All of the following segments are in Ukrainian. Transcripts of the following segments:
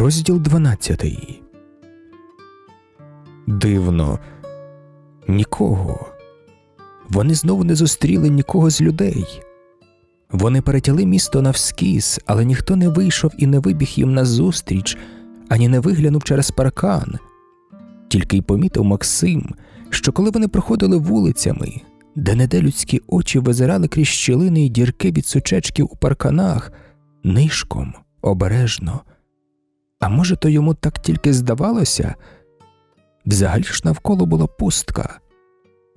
Розділ 12 Дивно, нікого. Вони знову не зустріли нікого з людей. Вони перетяли місто навскіз, але ніхто не вийшов і не вибіг їм назустріч, ані не виглянув через паркан. Тільки й помітив Максим, що коли вони проходили вулицями, де неде людські очі визирали крізь щілини й дірки від сучечків у парканах, нишком, обережно. А може, то йому так тільки здавалося? Взагалі ж навколо була пустка.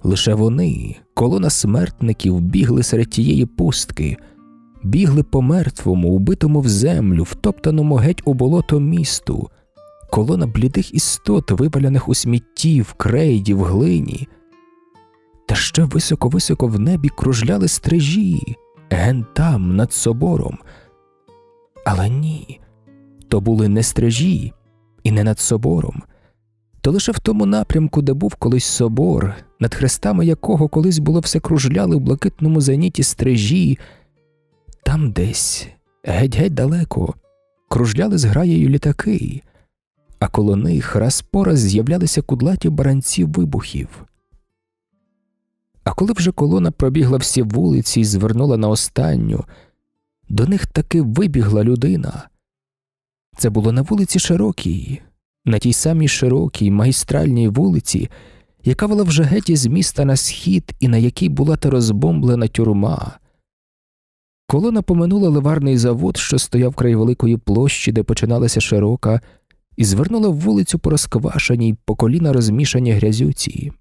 Лише вони, колона смертників, бігли серед тієї пустки, бігли по мертвому, убитому в землю, втоптаному геть у болото місту, колона блідих істот, виваляних у смітті, в крейді, в глині. Та ще високо-високо в небі кружляли стрижі, ген там, над собором. Але ні, то були не стрижі і не над собором то лише в тому напрямку, де був колись собор, над хрестами якого колись було все кружляли в блакитному зеніті стрижі, там десь, геть-геть далеко, кружляли з граєю літаки, а коло них раз по раз з'являлися кудлаті баранці вибухів. А коли вже колона пробігла всі вулиці і звернула на останню, до них таки вибігла людина. Це було на вулиці Широкій, на тій самій широкій магістральній вулиці, яка вела вже геть із міста на схід і на якій була та розбомблена тюрма. Колона поминула ливарний завод, що стояв край великої площі, де починалася широка, і звернула в вулицю по розквашеній, по коліна розмішані грязюці.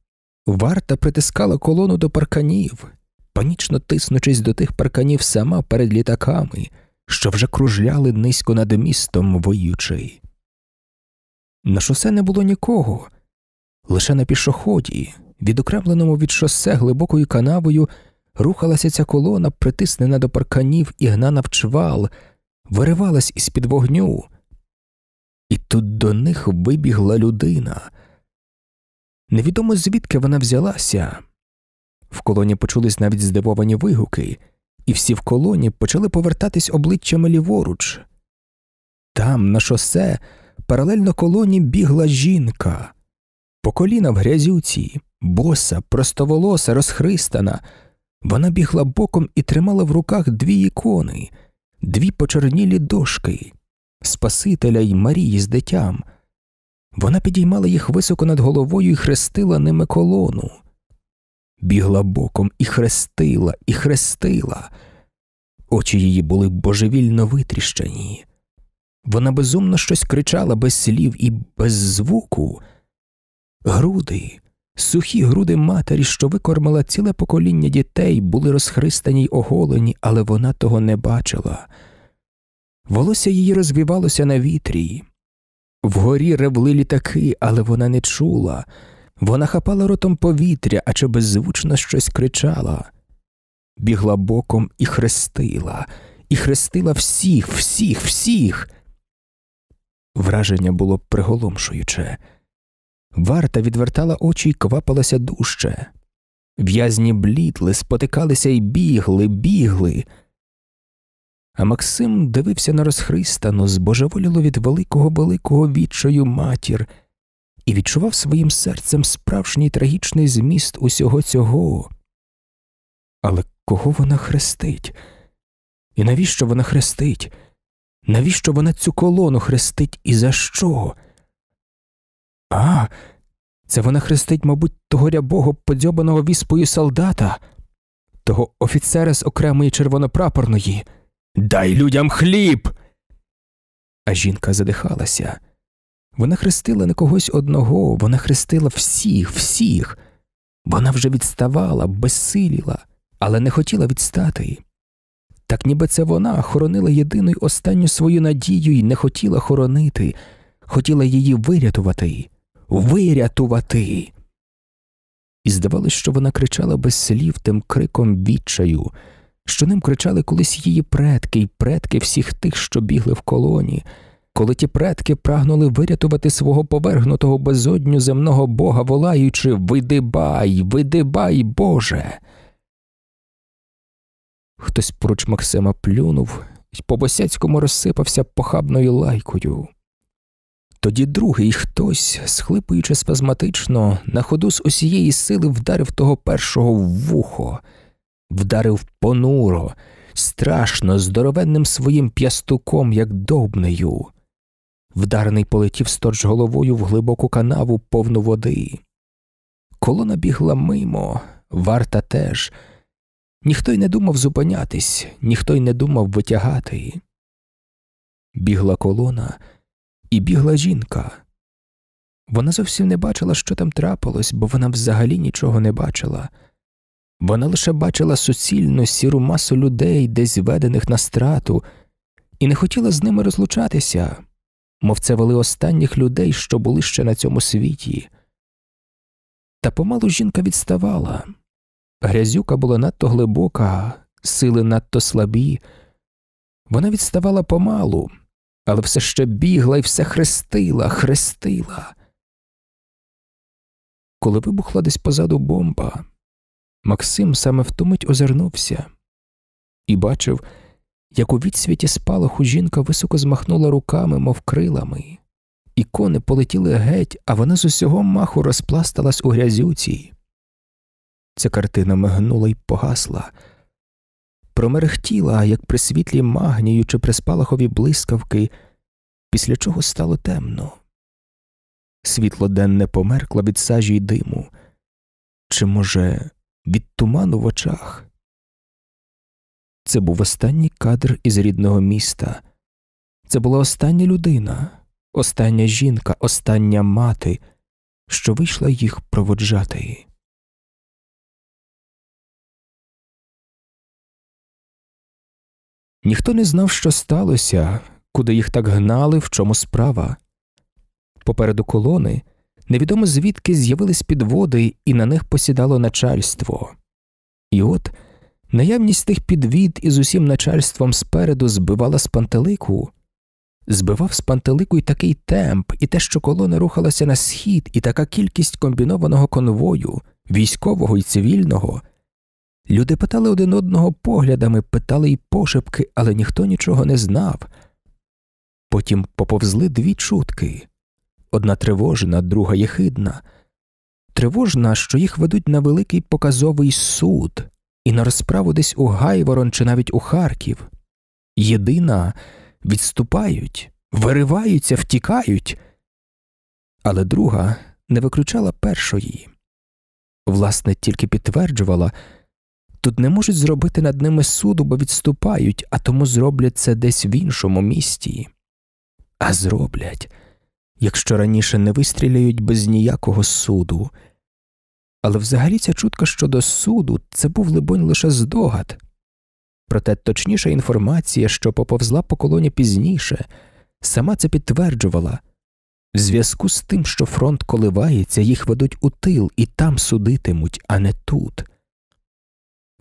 Варта притискала колону до парканів, панічно тиснучись до тих парканів сама перед літаками, що вже кружляли низько над містом воючий. На шосе не було нікого, лише на пішоході, відокремленому від шосе глибокою канавою, рухалася ця колона, притиснена до парканів і гнана в чвал, виривалась із під вогню. І тут до них вибігла людина. Невідомо звідки вона взялася. В колоні почулись навіть здивовані вигуки, і всі в колоні почали повертатись обличчями ліворуч. Там, на шосе, паралельно колоні бігла жінка, по коліна в грязюці, боса, простоволоса, розхристана. Вона бігла боком і тримала в руках дві ікони, дві почорнілі дошки, Спасителя й Марії з дитям. Вона підіймала їх високо над головою і хрестила ними колону. Бігла боком і хрестила, і хрестила. Очі її були божевільно витріщені. Вона безумно щось кричала без слів і без звуку. Груди, сухі груди матері, що викормила ціле покоління дітей, були розхристані й оголені, але вона того не бачила. Волосся її розвівалося на вітрі. Вгорі ревли літаки, але вона не чула. Вона хапала ротом повітря, а чи беззвучно щось кричала. Бігла боком і хрестила, і хрестила всіх, всіх, всіх. Враження було приголомшуюче. Варта відвертала очі й квапилася дужче. В'язні блідли, спотикалися й бігли, бігли. А Максим дивився на розхристану, збожеволіло від великого великого відчаю матір і відчував своїм серцем справжній трагічний зміст усього цього. Але кого вона хрестить? І навіщо вона хрестить? Навіщо вона цю колону хрестить і за що? А, це вона хрестить, мабуть, того рябого подзьобаного віспою солдата, того офіцера з окремої червонопрапорної. Дай людям хліб. А жінка задихалася. Вона хрестила не когось одного, вона хрестила всіх, всіх. Вона вже відставала, безсиліла, але не хотіла відстати так ніби це вона хоронила єдину й останню свою надію і не хотіла хоронити, хотіла її вирятувати, вирятувати. І здавалось, що вона кричала без слів тим криком відчаю, що ним кричали колись її предки й предки всіх тих, що бігли в колоні, коли ті предки прагнули вирятувати свого повергнутого безодню земного бога, волаючи Видибай, видибай, Боже. Хтось поруч Максима плюнув і по босяцькому розсипався похабною лайкою. Тоді другий хтось, схлипуючи спазматично, на ходу з усієї сили вдарив того першого в вухо, вдарив понуро, страшно, здоровенним своїм п'ястуком, як довбнею. Вдарений полетів сторч головою в глибоку канаву повну води. Колона бігла мимо, варта теж. Ніхто й не думав зупинятись, ніхто й не думав витягати. Бігла колона і бігла жінка. Вона зовсім не бачила, що там трапилось, бо вона взагалі нічого не бачила. Вона лише бачила суцільну сіру масу людей, десь ведених на страту, і не хотіла з ними розлучатися, мов це вели останніх людей, що були ще на цьому світі. Та помалу жінка відставала. Грязюка була надто глибока, сили надто слабі. Вона відставала помалу, але все ще бігла і все хрестила, хрестила. Коли вибухла десь позаду бомба, Максим саме в ту мить озирнувся і бачив, як у відсвіті спалаху жінка високо змахнула руками, мов крилами, і кони полетіли геть, а вона з усього маху розпласталась у грязюці. Ця картина мигнула й погасла, промерехтіла, як при світлі магнію чи при спалахові блискавки, після чого стало темно. Світло денне померкло від сажі й диму, чи, може, від туману в очах. Це був останній кадр із рідного міста. Це була остання людина, остання жінка, остання мати, що вийшла їх проводжати. Ніхто не знав, що сталося, куди їх так гнали, в чому справа. Попереду колони невідомо звідки з'явились підводи, і на них посідало начальство. І от наявність тих підвід із усім начальством спереду збивала з пантелику, збивав з пантелику й такий темп, і те, що колона рухалася на схід, і така кількість комбінованого конвою, військового і цивільного. Люди питали один одного поглядами, питали й пошепки, але ніхто нічого не знав. Потім поповзли дві чутки одна тривожна, друга єхидна. Тривожна, що їх ведуть на великий показовий суд і на розправу десь у Гайворон чи навіть у Харків. Єдина відступають, вириваються, втікають. Але друга не виключала першої. Власне, тільки підтверджувала тут не можуть зробити над ними суду, бо відступають, а тому зроблять це десь в іншому місті. А зроблять якщо раніше не вистріляють без ніякого суду. Але взагалі ця чутка щодо суду це був, либонь, лише здогад. Проте точніша інформація, що поповзла по колоні пізніше, сама це підтверджувала в зв'язку з тим, що фронт коливається, їх ведуть у тил і там судитимуть, а не тут.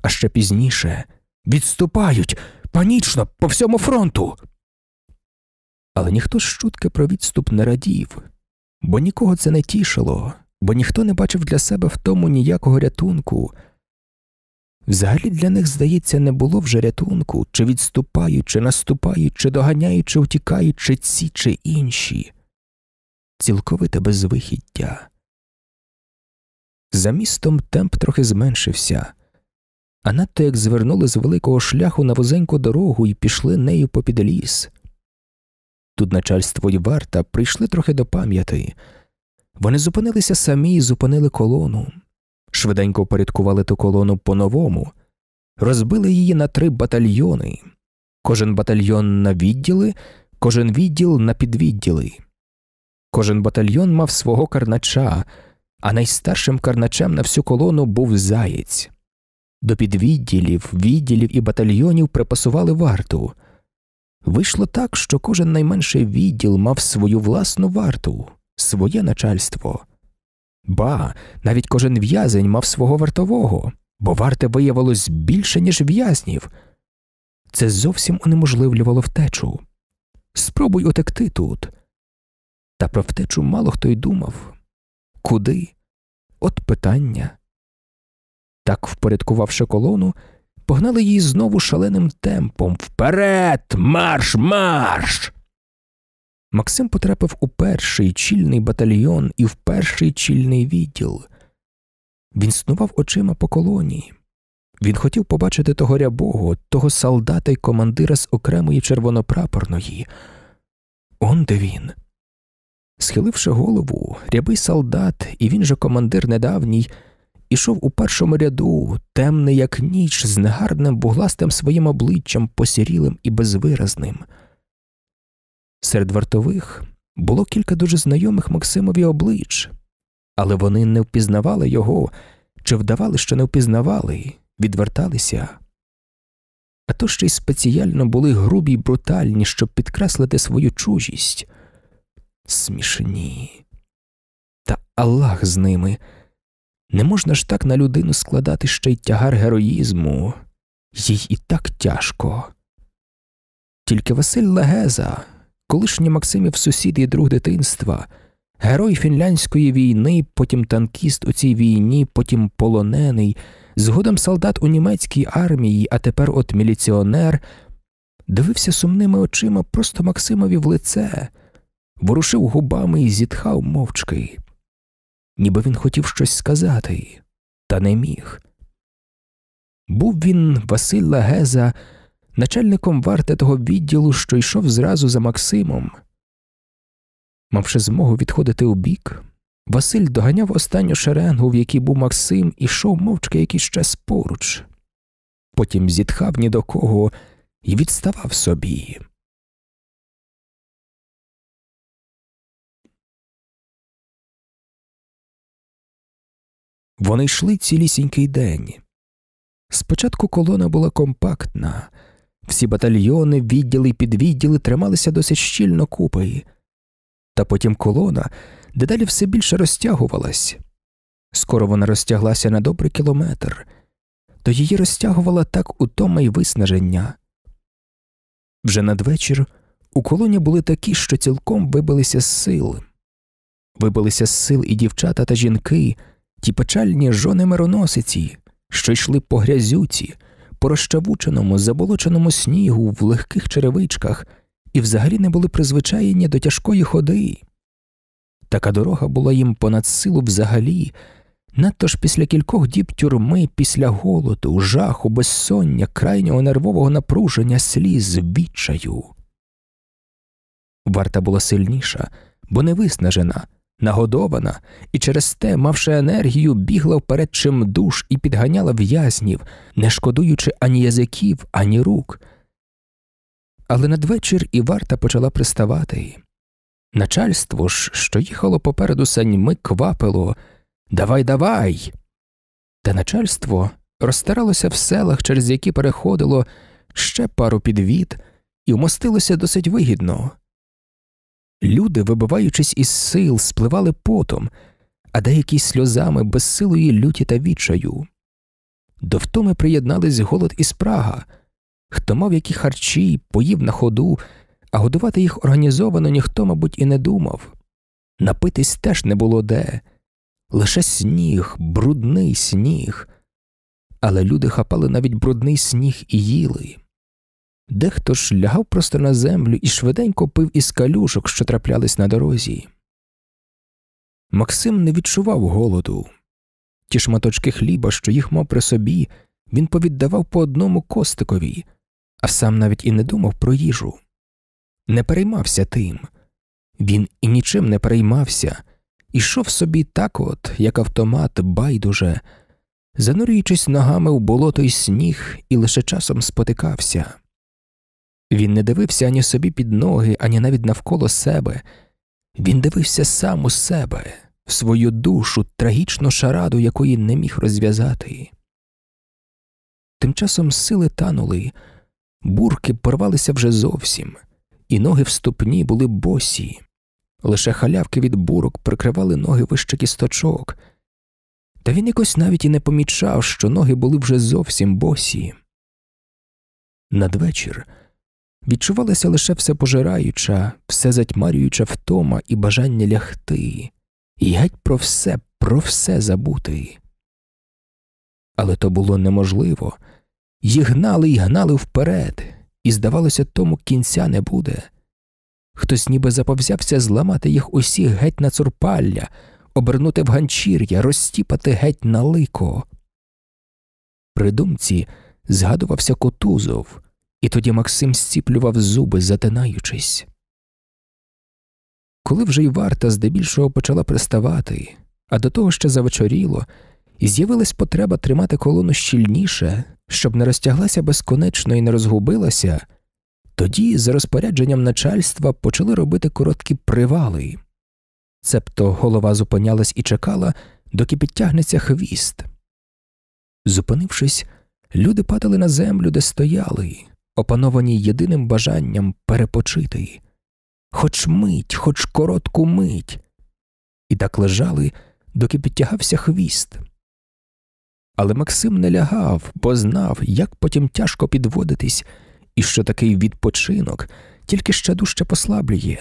А ще пізніше відступають панічно по всьому фронту. Але ніхто з чутки про відступ не радів, бо нікого це не тішило, бо ніхто не бачив для себе в тому ніякого рятунку. Взагалі для них, здається, не було вже рятунку, чи відступають, чи наступають, чи доганяють, чи втікають, чи ці, чи інші, цілковите безвихіддя. За містом темп трохи зменшився, а надто як звернули з великого шляху на вузеньку дорогу і пішли нею попід ліс. Тут начальство й варта прийшли трохи до пам'яті. Вони зупинилися самі і зупинили колону, швиденько порядкували ту колону по-новому, розбили її на три батальйони, кожен батальйон на відділи, кожен відділ на підвідділи. Кожен батальйон мав свого карнача, а найстаршим карначем на всю колону був заєць. До підвідділів, відділів і батальйонів припасували варту. Вийшло так, що кожен найменший відділ мав свою власну варту, своє начальство. Ба, навіть кожен в'язень мав свого вартового, бо варте виявилось більше, ніж в'язнів. Це зовсім унеможливлювало втечу. Спробуй утекти тут. Та про втечу мало хто й думав. Куди? От питання. Так, впорядкувавши колону, погнали її знову шаленим темпом. Вперед, марш, марш! Максим потрапив у перший чільний батальйон і в перший чільний відділ. Він снував очима по колонії. Він хотів побачити того рябого, того солдата й командира з окремої червонопрапорної. Он де він. Схиливши голову, рябий солдат, і він же командир недавній, ішов у першому ряду, темний, як ніч, з негарним бугластим своїм обличчям посірілим і безвиразним. Серед вартових було кілька дуже знайомих Максимові облич, але вони не впізнавали його чи вдавали, що не впізнавали, відверталися. А то ще й спеціально були грубі й брутальні, щоб підкреслити свою чужість. Смішні. Та Аллах з ними. Не можна ж так на людину складати ще й тягар героїзму, їй і так тяжко. Тільки Василь Легеза, колишній Максимів сусід і друг дитинства, герой фінляндської війни, потім танкіст у цій війні, потім полонений, згодом солдат у німецькій армії, а тепер от міліціонер, дивився сумними очима просто Максимові в лице, ворушив губами і зітхав мовчки. Ніби він хотів щось сказати, та не міг. Був він Василь Лагеза, начальником варти того відділу, що йшов зразу за Максимом. Мавши змогу відходити у бік, Василь доганяв останню шеренгу, в якій був Максим, і йшов мовчки якийсь час поруч. Потім зітхав ні до кого і відставав собі. Вони йшли цілісінький день. Спочатку колона була компактна, всі батальйони, відділи й підвідділи трималися досить щільно купи, та потім колона дедалі все більше розтягувалась. Скоро вона розтяглася на добрий кілометр, то її розтягувала так утома й виснаження. Вже надвечір у колоні були такі, що цілком вибилися з сил. Вибилися з сил і дівчата та жінки ті печальні жони мироносиці, що йшли по грязюці, по розчавученому, заболоченому снігу в легких черевичках і взагалі не були призвичаєні до тяжкої ходи. Така дорога була їм понад силу взагалі, надто ж після кількох діб тюрми, після голоду, жаху, безсоння, крайнього нервового напруження, сліз, відчаю. Варта була сильніша, бо не виснажена нагодована і через те, мавши енергію, бігла вперед чим душ і підганяла в'язнів, не шкодуючи ані язиків, ані рук. Але надвечір і варта почала приставати. Начальство ж, що їхало попереду саньми, квапило Давай, давай. Та начальство розстаралося в селах, через які переходило ще пару підвід, і вмостилося досить вигідно. Люди, вибиваючись із сил, спливали потом, а деякі сльозами безсилої люті та відчаю. До втоми приєднались голод і спрага, хто мав які харчі, поїв на ходу, а годувати їх організовано ніхто, мабуть, і не думав. Напитись теж не було де, лише сніг, брудний сніг. Але люди хапали навіть брудний сніг і їли. Дехто ж лягав просто на землю і швиденько пив із калюшок, що траплялись на дорозі. Максим не відчував голоду. Ті шматочки хліба, що їх мав при собі, він повіддавав по одному костикові, а сам навіть і не думав про їжу. Не переймався тим. Він і нічим не переймався, ішов собі так от, як автомат, байдуже, занурюючись ногами в болото й сніг і лише часом спотикався. Він не дивився ані собі під ноги, ані навіть навколо себе. Він дивився сам у себе, в свою душу, трагічну шараду, якої не міг розв'язати. Тим часом сили танули, бурки порвалися вже зовсім, і ноги в ступні були босі, лише халявки від бурок прикривали ноги вище кісточок, та він якось навіть і не помічав, що ноги були вже зовсім босі. Надвечір відчувалася лише всепожираюча, все затьмарююча втома і бажання лягти, і геть про все, про все забути. Але то було неможливо, їх гнали і гнали вперед, і, здавалося, тому кінця не буде. хтось ніби заповзявся зламати їх усіх геть на цурпалля, обернути в ганчір'я, розтіпати геть на лико. При думці згадувався Котузов, і тоді Максим зціплював зуби, затинаючись. Коли вже й варта здебільшого почала приставати, а до того ще завечоріло, і з'явилась потреба тримати колону щільніше, щоб не розтяглася безконечно і не розгубилася, тоді, за розпорядженням начальства, почали робити короткі привали. Цебто голова зупинялась і чекала, доки підтягнеться хвіст. Зупинившись, люди падали на землю, де стояли, опановані єдиним бажанням перепочити, хоч мить, хоч коротку мить, і так лежали, доки підтягався хвіст. Але Максим не лягав, бо знав, як потім тяжко підводитись, і що такий відпочинок тільки ще дужче послаблює.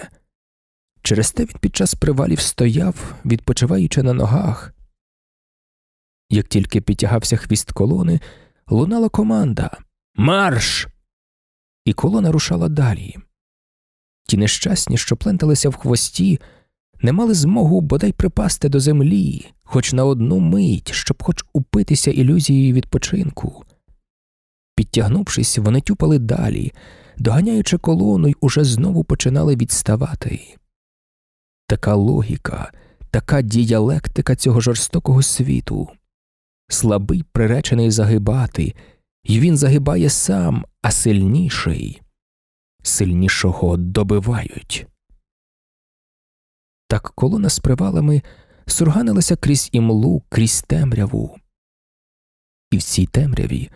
Через те він під час привалів стояв, відпочиваючи на ногах. Як тільки підтягався хвіст колони, лунала команда Марш! І колона рушала далі. Ті нещасні, що пленталися в хвості, не мали змогу бодай припасти до землі, хоч на одну мить, щоб хоч упитися ілюзією відпочинку. Підтягнувшись, вони тюпали далі, доганяючи колону й уже знову починали відставати. Така логіка, така діялектика цього жорстокого світу. Слабий приречений загибати, і він загибає сам, а сильніший. Сильнішого добивають. Так колона з привалами сурганилася крізь імлу, крізь темряву. І в цій темряві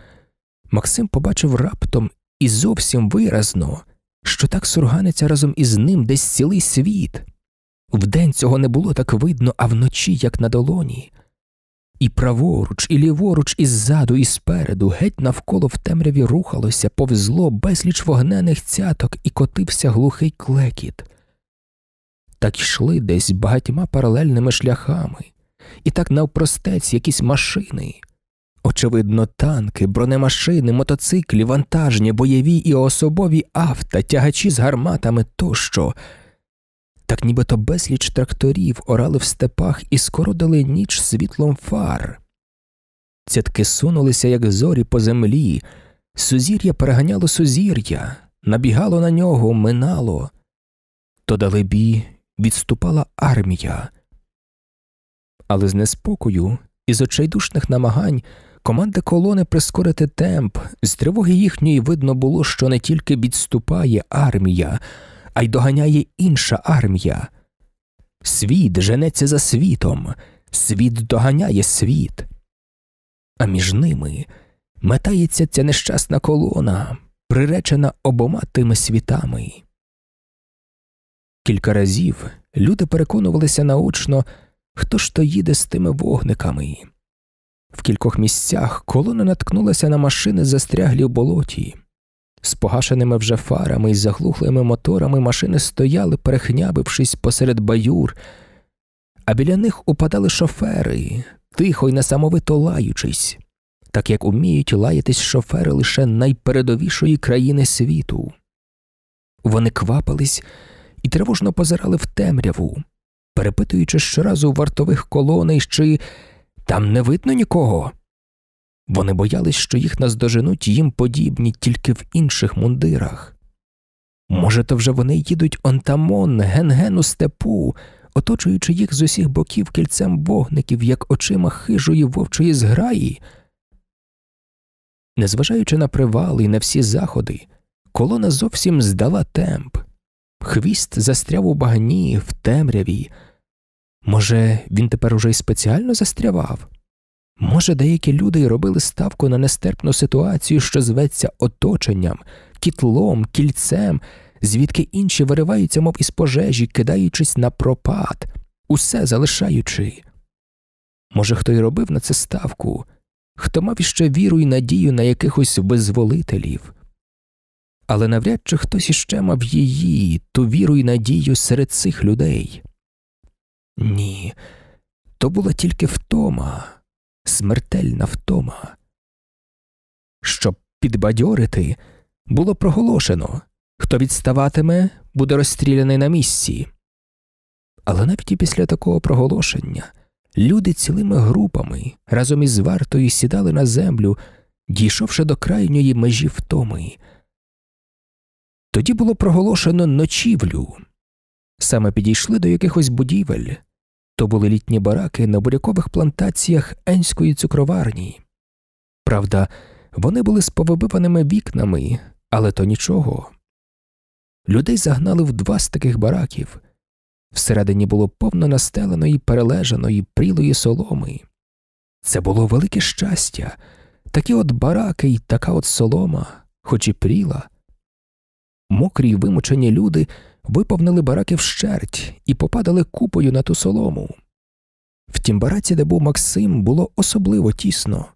Максим побачив раптом і зовсім виразно, що так сурганиться разом із ним десь цілий світ. Вдень цього не було так видно, а вночі, як на долоні. І праворуч, і ліворуч, і ззаду, і спереду, геть навколо в темряві рухалося, повзло безліч вогнених цяток і котився глухий клекіт. Так йшли десь багатьма паралельними шляхами, і так навпростець якісь машини. Очевидно, танки, бронемашини, мотоциклі, вантажні, бойові і особові авто, тягачі з гарматами тощо. Так нібито безліч тракторів орали в степах і скородили ніч світлом фар. Цятки сунулися, як зорі по землі, сузір'я переганяло сузір'я, набігало на нього, минало. То далебі відступала армія. Але з неспокою і з очайдушних намагань команда колони прискорити темп, з тривоги їхньої видно було, що не тільки відступає армія, а й доганяє інша армія. Світ женеться за світом, світ доганяє світ. А між ними метається ця нещасна колона, приречена обома тими світами. Кілька разів люди переконувалися наочно, хто ж то їде з тими вогниками. В кількох місцях колона наткнулася на машини, застряглі в болоті. З погашеними вже фарами і заглухлими моторами машини стояли, перехнябившись посеред баюр, а біля них упадали шофери, тихо й несамовито лаючись, так як уміють лаятись шофери лише найпередовішої країни світу. Вони квапились і тривожно позирали в темряву, перепитуючи щоразу вартових колоней, чи там не видно нікого. Вони боялись, що їх наздоженуть їм подібні тільки в інших мундирах. Може, то вже вони їдуть онтамон, ген-ген у степу, оточуючи їх з усіх боків кільцем вогників, як очима хижої вовчої зграї. Незважаючи на привали і на всі заходи, колона зовсім здала темп. Хвіст застряв у багні, в темряві. Може, він тепер уже й спеціально застрявав? Може, деякі люди й робили ставку на нестерпну ситуацію, що зветься оточенням, кітлом, кільцем, звідки інші вириваються, мов із пожежі, кидаючись на пропад, усе залишаючи. Може, хто й робив на це ставку, хто мав іще віру і надію на якихось визволителів. Але навряд чи хтось іще мав її, ту віру і надію серед цих людей. Ні, то була тільки втома смертельна втома. Щоб підбадьорити, було проголошено Хто відставатиме, буде розстріляний на місці. Але навіть і після такого проголошення люди цілими групами разом із вартою сідали на землю, дійшовши до крайньої межі втоми. Тоді було проголошено ночівлю. Саме підійшли до якихось будівель. То були літні бараки на бурякових плантаціях Енської цукроварні. Правда, вони були з повибиваними вікнами, але то нічого. Людей загнали в два з таких бараків. Всередині було повно настеленої, перележаної, прілої соломи. Це було велике щастя, такі от бараки й така от солома, хоч і пріла. Мокрі й вимучені люди виповнили бараки вщерть і попадали купою на ту солому. В тім бараці, де був Максим, було особливо тісно.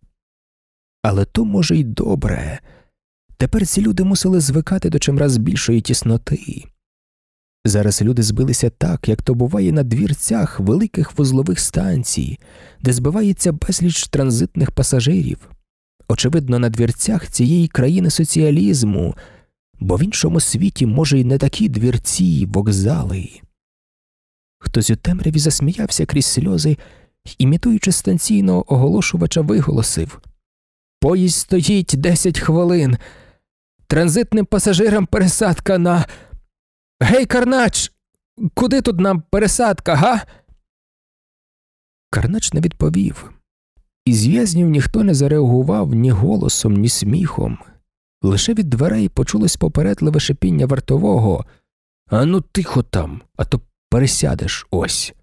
Але то, може, й добре. Тепер ці люди мусили звикати до чимраз більшої тісноти. Зараз люди збилися так, як то буває на двірцях великих вузлових станцій, де збивається безліч транзитних пасажирів. Очевидно, на двірцях цієї країни соціалізму, бо в іншому світі, може, й не такі двірці, вокзали. Хтось у темряві засміявся крізь сльози, імітуючи станційного оголошувача, виголосив Поїзд стоїть десять хвилин. Транзитним пасажирам пересадка на. Гей, Карнач, куди тут нам пересадка, га? Карнач не відповів. Із в'язнів ніхто не зареагував ні голосом, ні сміхом. Лише від дверей почулось попередливе шипіння вартового. Ану, тихо там, а то пересядеш ось.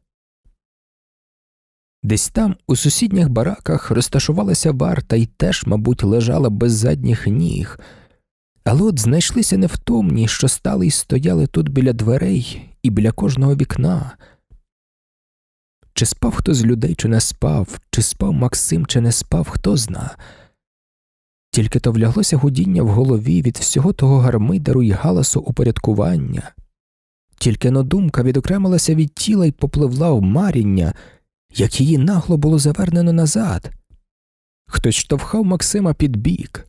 Десь там, у сусідніх бараках, розташувалася варта і теж, мабуть, лежала без задніх ніг. Але от знайшлися невтомні, що стали й стояли тут біля дверей і біля кожного вікна. Чи спав хто з людей, чи не спав, чи спав Максим, чи не спав, хто зна. Тільки то вляглося гудіння в голові від всього того гармидеру й галасу упорядкування, тільки но думка відокремилася від тіла й попливла в маріння, як її нагло було завернено назад. Хтось штовхав Максима під бік.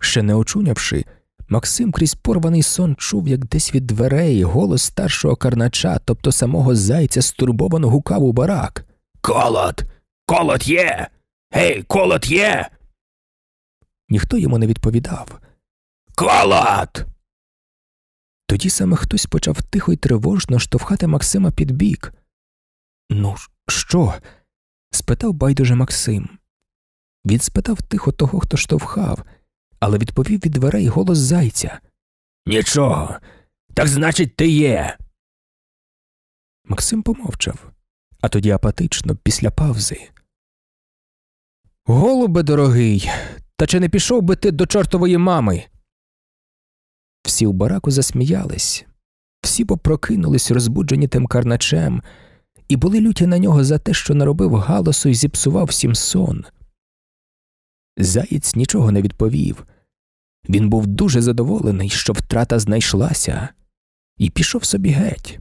Ще не очунявши, Максим крізь порваний сон чув, як десь від дверей голос старшого карнача, тобто самого зайця, стурбовано гукав у барак. Колот! Колот є! Гей, колот є! Ніхто йому не відповідав. Колот! Тоді саме хтось почав тихо й тривожно штовхати Максима під бік. Ну, що? спитав байдуже Максим. Він спитав тихо того, хто штовхав але відповів від дверей голос зайця. Нічого, так значить, ти є. Максим помовчав, а тоді апатично, після павзи. Голубе дорогий, та чи не пішов би ти до чортової мами? Всі у бараку засміялись, всі попрокинулись, розбуджені тим карначем, і були люті на нього за те, що наробив галасу і зіпсував всім сон. Заєць нічого не відповів. Він був дуже задоволений, що втрата знайшлася, і пішов собі геть.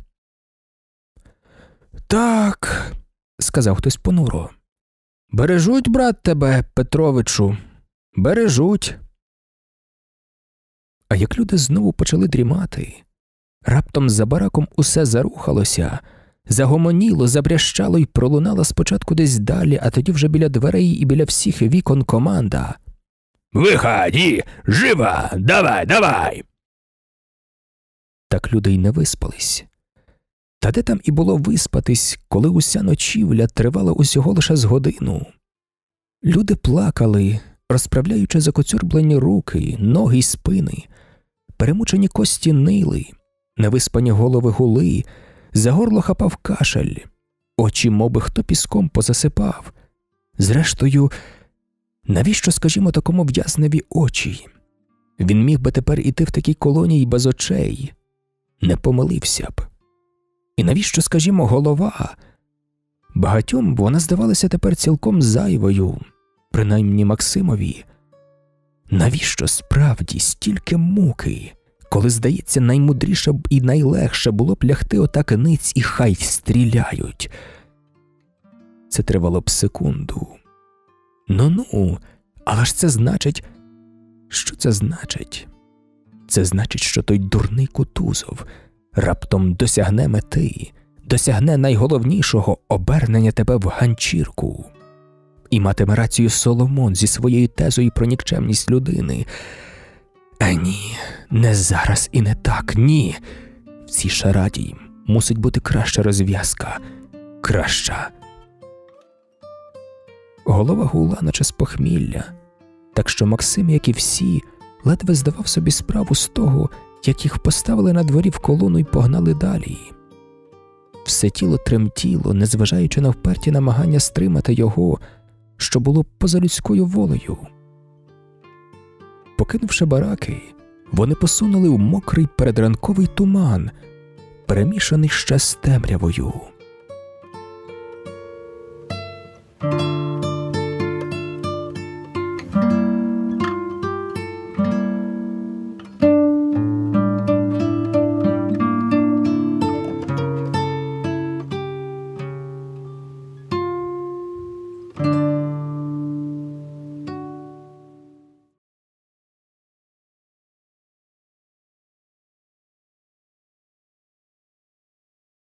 Так, сказав хтось понуро. Бережуть, брат тебе, Петровичу, бережуть. А як люди знову почали дрімати, раптом за бараком усе зарухалося, загомоніло, забрящало і пролунала спочатку десь далі, а тоді вже біля дверей і біля всіх вікон команда. Виході, жива, давай, давай. Так люди й не виспались. Та де там і було виспатись, коли уся ночівля тривала усього лише з годину. Люди плакали, розправляючи закоцюрблені руки, ноги й спини, перемучені кості нили, невиспані голови гули, за горло хапав кашель, очі моби хто піском позасипав. Зрештою, навіщо, скажімо, такому в'язневі очі? Він міг би тепер іти в такій колонії без очей, не помилився б. І навіщо, скажімо, голова? Багатьом вона здавалася тепер цілком зайвою, принаймні Максимові. Навіщо справді стільки муки? коли, здається, наймудріше б і найлегше було б лягти отак ниць і хай стріляють. Це тривало б секунду. Ну ну, але ж це значить, що це значить? Це значить, що той дурний Кутузов раптом досягне мети, досягне найголовнішого обернення тебе в ганчірку. І матиме рацію Соломон зі своєю тезою про нікчемність людини. А ні, не зараз і не так, ні. В цій шараді мусить бути краща розв'язка, краща. Голова гула, наче з похмілля, так що Максим, як і всі, ледве здавав собі справу з того, як їх поставили на дворі в колону і погнали далі. Все тіло тремтіло, незважаючи на вперті намагання стримати його, що було поза людською волею. Покинувши бараки, вони посунули у мокрий передранковий туман, перемішаний ще з темрявою.